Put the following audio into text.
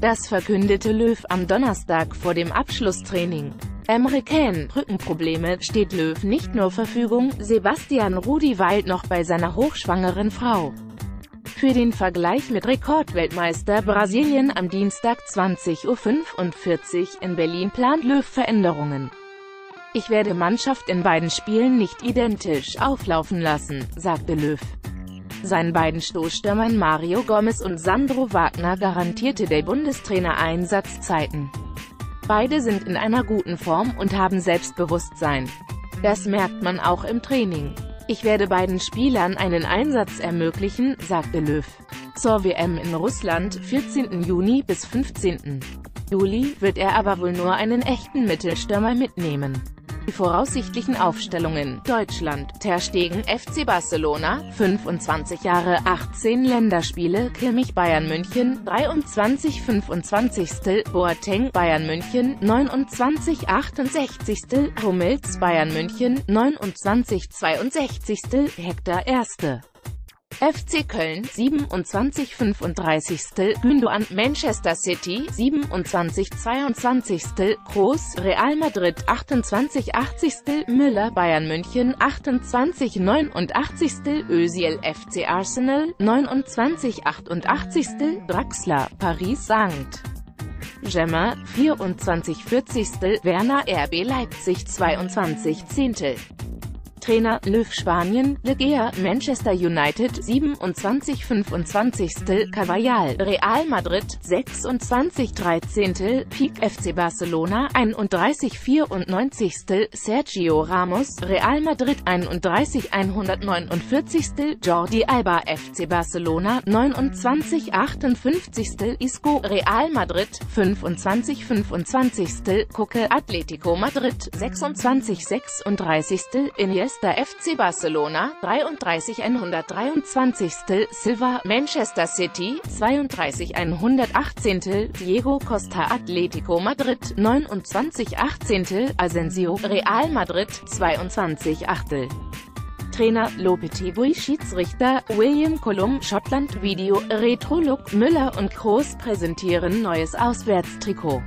Das verkündete Löw am Donnerstag vor dem Abschlusstraining. Emre Can, Rückenprobleme, steht Löw nicht nur Verfügung, Sebastian Rudi weilt noch bei seiner hochschwangeren Frau. Für den Vergleich mit Rekordweltmeister Brasilien am Dienstag 20.45 Uhr in Berlin plant Löw Veränderungen. Ich werde Mannschaft in beiden Spielen nicht identisch auflaufen lassen, sagte Löw. Seinen beiden Stoßstürmern Mario Gomez und Sandro Wagner garantierte der Bundestrainer Einsatzzeiten. Beide sind in einer guten Form und haben Selbstbewusstsein. Das merkt man auch im Training. Ich werde beiden Spielern einen Einsatz ermöglichen, sagte Löw. Zur WM in Russland, 14. Juni bis 15. Juli, wird er aber wohl nur einen echten Mittelstürmer mitnehmen. Die voraussichtlichen Aufstellungen Deutschland, Ter Stegen, FC Barcelona, 25 Jahre, 18 Länderspiele, Kimmich Bayern München, 23 25. Boateng Bayern München, 29 68. Hummels Bayern München, 29 62. Hector 1. FC Köln 27 35. Gündogan Manchester City 27 22. Groß Real Madrid 28 80. Müller Bayern München 28 89. Özil FC Arsenal 29 88. Draxler Paris St. Gemma 24 40. Werner RB Leipzig 22 10. Trainer, Löw Spanien, Le Gea, Manchester United, 27 25. Carvajal, Real Madrid, 26 13. Peak FC Barcelona, 31 94. Sergio Ramos, Real Madrid, 31 149. Jordi Alba, FC Barcelona, 29 58. Isco, Real Madrid, 25 25. Coque, Atletico Madrid, 26 36. Iniesta, Manchester FC Barcelona, 33 123. Silva, Manchester City, 32 118. Diego Costa Atletico Madrid, 29 18. Asensio, Real Madrid, 22 Achtel. Trainer, Lopetegui Schiedsrichter, William Colum, Schottland Video, Retro-Look, Müller und Kroos präsentieren neues Auswärtstrikot.